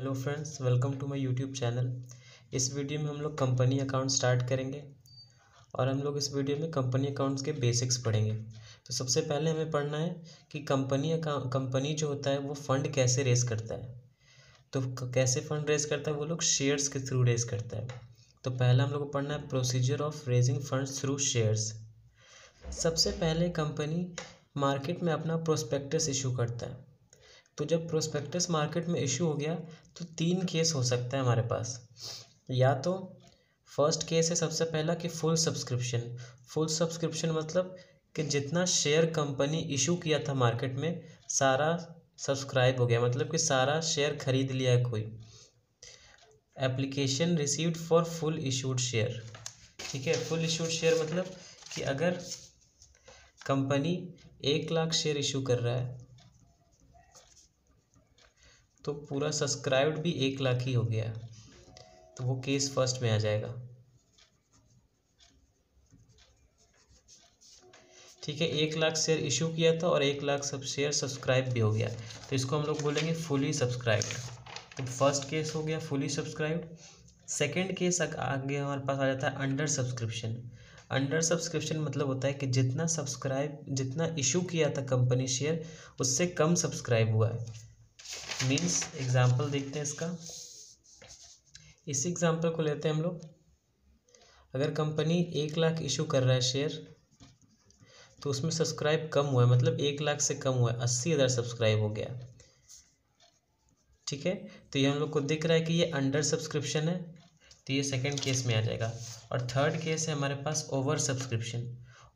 Hello friends, welcome to my YouTube channel. इस video में हम लोग कंपनी अकाउंट स्टार्ट करेंगे और हम लोग इस वीडियो में कंपनी अकाउंट्स के बेसिक्स पढ़ेंगे। तो सबसे पहले हमें पढ़ना है कि कंपनी अकाउंट कंपनी जो होता है वो फंड कैसे रेस करता है। तो कैसे फंड रेस करता है वो लोग शेयर्स के थ्रू रेस करता है। तो पहला हम लोग को पढ़ना है procedure of raising funds through shares. सबसे पहले कंपनी मार्केट में अपना प्रोस्पेक्टस इशू करता है। तो जब प्रोस्पेक्टस मार्केट में इशू हो गया तो तीन केस हो सकता है हमारे पास। या तो फ़र्स्ट केस है सबसे पहला कि फुल सब्सक्रिप्शन फुल सब्सक्रिप्शन मतलब कि जितना शेयर कंपनी इशू किया था मार्केट में, सारा सब्सक्राइब हो गया। मतलब कि सारा शेयर खरीद लिया है कोई। Application received for full issued share ठीक है? फुल इशूड शेयर मतलब कि अगर कंपनी एक लाख शेयर इशू कर रहा है तो पूरा सब्सक्राइब्ड भी एक लाख ही हो गया तो वो केस फ़र्स्ट में आ जाएगा। ठीक है, एक लाख शेयर इशू किया था और एक लाख सब शेयर सब्सक्राइब भी हो गया। तो इसको हम लोग बोलेंगे फुली सब्सक्राइब्ड तो फ़र्स्ट केस हो गया फुली सब्सक्राइब्ड सेकेंड केस आगे हमारे पास आ जाता है अंडर सब्सक्रिप्शन अंडर सब्सक्रिप्शन मतलब होता है कि जितना सब्सक्राइब जितना इशू किया था कंपनी शेयर उससे कम सब्सक्राइब हुआ है। मीन्स एग्ज़ाम्पल देखते हैं इसका। इस एग्ज़ाम्पल को लेते हैं हम लोग। अगर कंपनी एक लाख इशू कर रहा है शेयर तो उसमें सब्सक्राइब कम हुआ है मतलब एक लाख से कम हुआ है, अस्सी हज़ार सब्सक्राइब हो गया। ठीक है? तो ये हम लोग को दिख रहा है कि ये अंडर सब्सक्रिप्शन है तो ये सेकंड केस में आ जाएगा। और थर्ड केस है हमारे पास ओवर सब्सक्रिप्शन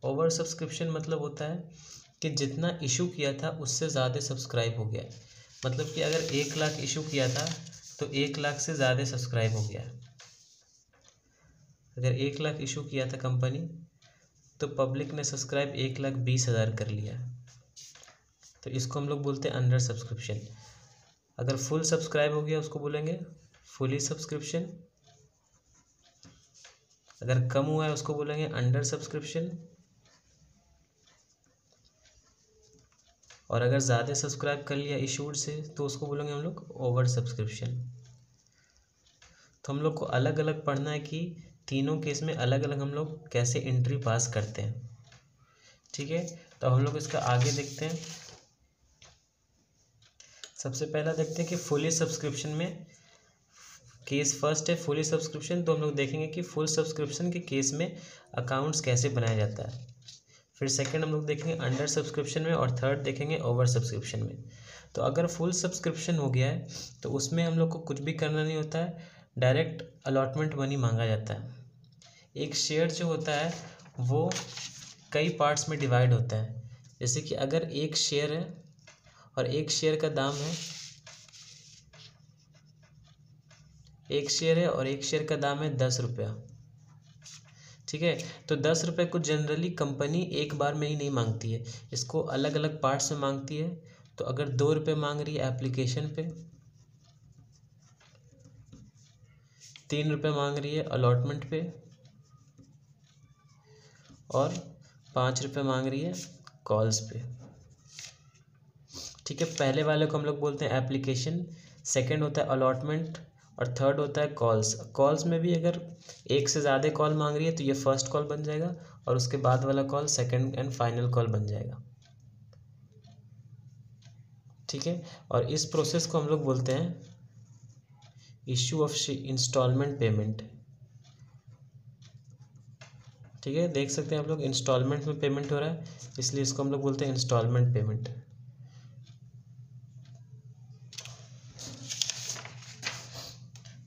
ओवर सब्सक्रिप्शन मतलब होता है कि जितना इशू किया था, उससे ज़्यादा सब्सक्राइब हो गया। मतलब कि अगर एक लाख इशू किया था तो एक लाख से ज़्यादा सब्सक्राइब हो गया। अगर एक लाख इशू किया था कंपनी तो पब्लिक ने सब्सक्राइब एक लाख बीस हज़ार कर लिया। तो इसको हम लोग बोलते हैं अंडर सब्सक्रिप्शन। अगर फुल सब्सक्राइब हो गया, उसको बोलेंगे फुली सब्सक्रिप्शन। अगर कम हुआ है, उसको बोलेंगे अंडर सब्सक्रिप्शन। और अगर ज़्यादा सब्सक्राइब कर लिया इशूड से तो उसको बोलेंगे हम लोग ओवर सब्सक्रिप्शन तो हम लोग को अलग अलग पढ़ना है कि तीनों केस में अलग अलग हम लोग कैसे एंट्री पास करते हैं। ठीक है? तो हम लोग इसका आगे देखते हैं। सबसे पहला देखते हैं कि फुली सब्सक्रिप्शन में केस फ़र्स्ट है फुली सब्सक्रिप्शन तो हम लोग देखेंगे कि फुल सब्सक्रिप्शन के केस में अकाउंट्स कैसे बनाया जाता है। फिर सेकंड हम लोग देखेंगे अंडर सब्सक्रिप्शन में और थर्ड देखेंगे ओवर सब्सक्रिप्शन में। तो अगर फुल सब्सक्रिप्शन हो गया है तो उसमें हम लोग को कुछ भी करना नहीं होता है डायरेक्ट अलॉटमेंट मनी मांगा जाता है। एक शेयर जो होता है, वो कई पार्ट्स में डिवाइड होता है। जैसे कि अगर एक शेयर है और एक शेयर का दाम है, एक शेयर है और एक शेयर का दाम है दस रुपया। ठीक है? तो दस रुपये को जनरली कंपनी एक बार में ही नहीं मांगती है। इसको अलग अलग पार्ट्स में मांगती है। तो अगर दो रुपये मांग रही है एप्लीकेशन पे, तीन रुपये मांग रही है अलॉटमेंट पे, और पाँच रुपये मांग रही है कॉल्स पे। ठीक है? पहले वाले को हम लोग बोलते हैं एप्लीकेशन सेकंड होता है अलॉटमेंट और थर्ड होता है कॉल्स कॉल्स में भी अगर एक से ज़्यादा कॉल मांग रही है तो ये फ़र्स्ट कॉल बन जाएगा और उसके बाद वाला call second and final call बन जाएगा। ठीक है? और इस प्रोसेस को हम लोग बोलते हैं इशू ऑफ़ इंस्टॉलमेंट पेमेंट ठीक है? देख सकते हैं आप लोग इंस्टॉलमेंट में पेमेंट हो रहा है, इसलिए इसको हम लोग बोलते हैं इंस्टॉलमेंट पेमेंट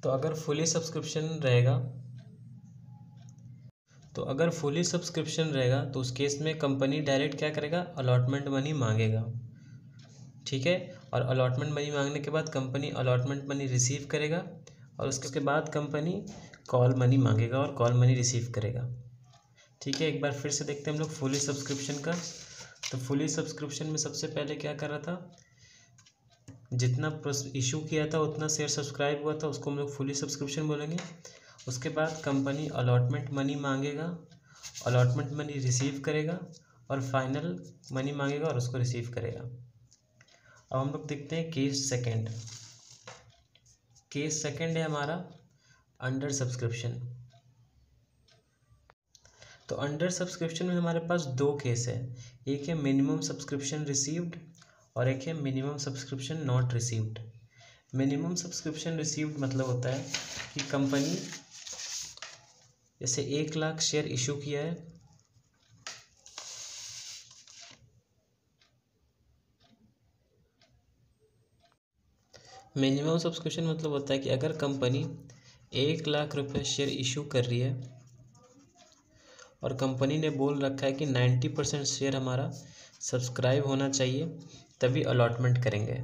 तो अगर फुली सब्सक्रिप्शन रहेगा तो अगर फुली सब्सक्रिप्शन रहेगा तो उस केस में कंपनी डायरेक्ट क्या करेगा? अलॉटमेंट मनी मांगेगा। ठीक है? और अलॉटमेंट मनी मांगने के बाद कंपनी अलॉटमेंट मनी रिसीव करेगा और उसके बाद कंपनी कॉल मनी मांगेगा और कॉल मनी रिसीव करेगा। ठीक है? एक बार फिर से देखते हैं हम लोग फुली सब्सक्रिप्शन का। तो फुली सब्सक्रिप्शन में सबसे पहले क्या कर रहा था? जितना इशू किया था, उतना शेयर सब्सक्राइब हुआ था, उसको हम लोग फुली सब्सक्रिप्शन बोलेंगे। उसके बाद कंपनी अलॉटमेंट मनी मांगेगा अलॉटमेंट मनी रिसीव करेगा और फाइनल मनी मांगेगा और उसको रिसीव करेगा। अब हम लोग देखते हैं केस सेकेंड केस सेकंड है हमारा अंडर सब्सक्रिप्शन तो अंडर सब्सक्रिप्शन में हमारे पास दो केस है। एक है मिनिमम सब्सक्रिप्शन रिसीव्ड और एक है minimum subscription not received minimum subscription received मतलब होता है कि कंपनी जैसे एक लाख शेयर इशू किया है। मिनिमम सब्सक्रिप्शन मतलब होता है कि अगर कंपनी एक लाख रुपए शेयर इशू कर रही है और कंपनी ने बोल रखा है कि नाइन्टी परसेंट शेयर हमारा सब्सक्राइब होना चाहिए तभी अलॉटमेंट करेंगे।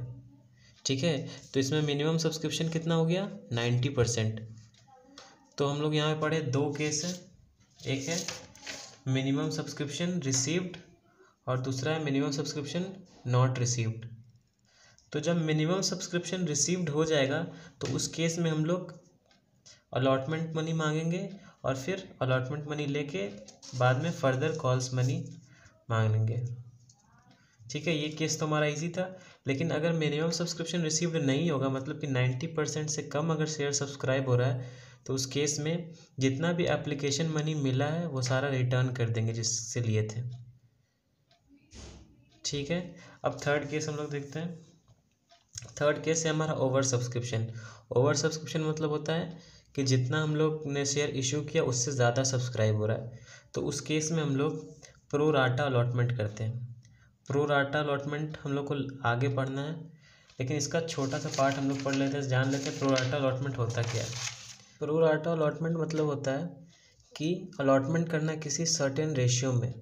ठीक है? तो इसमें मिनिमम सब्सक्रिप्शन कितना हो गया? नाइन्टी परसेंट तो हम लोग यहाँ पे पढ़े दो केस है। एक है मिनिमम सब्सक्रिप्शन रिसीव्ड और दूसरा है मिनिमम सब्सक्रिप्शन नॉट रिसीव्ड तो जब मिनिमम सब्सक्रिप्शन रिसीव्ड हो जाएगा तो उस केस में हम लोग अलॉटमेंट मनी मांगेंगे और फिर अलॉटमेंट मनी लेके बाद में फर्दर कॉल्स मनी मांग लेंगे। ठीक है, ये केस तो हमारा इजी था, लेकिन अगर मिनिमम सब्सक्रिप्शन रिसीव्ड नहीं होगा मतलब कि नाइन्टी परसेंट से कम अगर शेयर सब्सक्राइब हो रहा है तो उस केस में जितना भी एप्लीकेशन मनी मिला है, वो सारा रिटर्न कर देंगे जिससे लिए थे। ठीक है, अब थर्ड केस हम लोग देखते हैं। थर्ड केस है हमारा ओवर सब्सक्रिप्शन ओवर सब्सक्रिप्शन मतलब होता है कि जितना हम लोग ने शेयर इशू किया, उससे ज़्यादा सब्सक्राइब हो रहा है। तो उस केस में हम लोग प्रो राटा अलॉटमेंट करते हैं। प्रो राटा अलॉटमेंट हम लोग को आगे पढ़ना है, लेकिन इसका छोटा सा पार्ट हम लोग पढ़ लेते हैं, जान लेते हैं प्रो राटा अलॉटमेंट होता क्या है। प्रो राटा अलॉटमेंट मतलब होता है कि अलॉटमेंट करना किसी सर्टेन रेशियो में।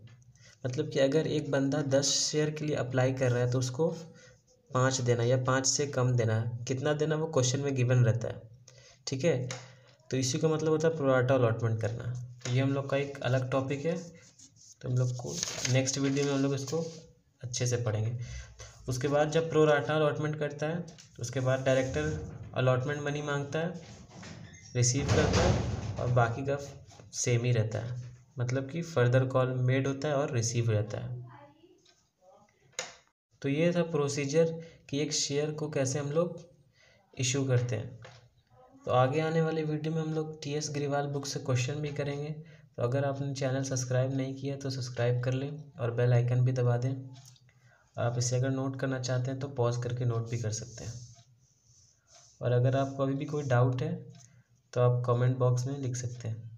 मतलब कि अगर एक बंदा दस शेयर के लिए अप्लाई कर रहा है तो उसको पाँच देना या पाँच से कम देना कितना देना वो क्वेश्चन में गिवन रहता है। ठीक है? तो इसी का मतलब होता है प्रोराटा अलॉटमेंट करना। ये हम लोग का एक अलग टॉपिक है। तो हम लोग को नेक्स्ट वीडियो में हम लोग इसको अच्छे से पढ़ेंगे। उसके बाद जब प्रोराटा अलॉटमेंट करता है, उसके बाद डायरेक्टर अलॉटमेंट मनी माँगता है रिसीव करता है और बाकी का सेम ही रहता है। मतलब कि फर्दर कॉल मेड होता है और रिसीव रहता है। तो ये था प्रोसीजर कि एक शेयर को कैसे हम लोग इशू करते हैं। तो आगे आने वाले वीडियो में हम लोग टी एस ग्रीवाल बुक से क्वेश्चन भी करेंगे। तो अगर आपने चैनल सब्सक्राइब नहीं किया तो सब्सक्राइब कर लें और बेल आइकन भी दबा दें। आप इसे अगर नोट करना चाहते हैं तो पॉज करके नोट भी कर सकते हैं। और अगर आपको अभी भी कोई डाउट है तो आप कमेंट बॉक्स में लिख सकते हैं।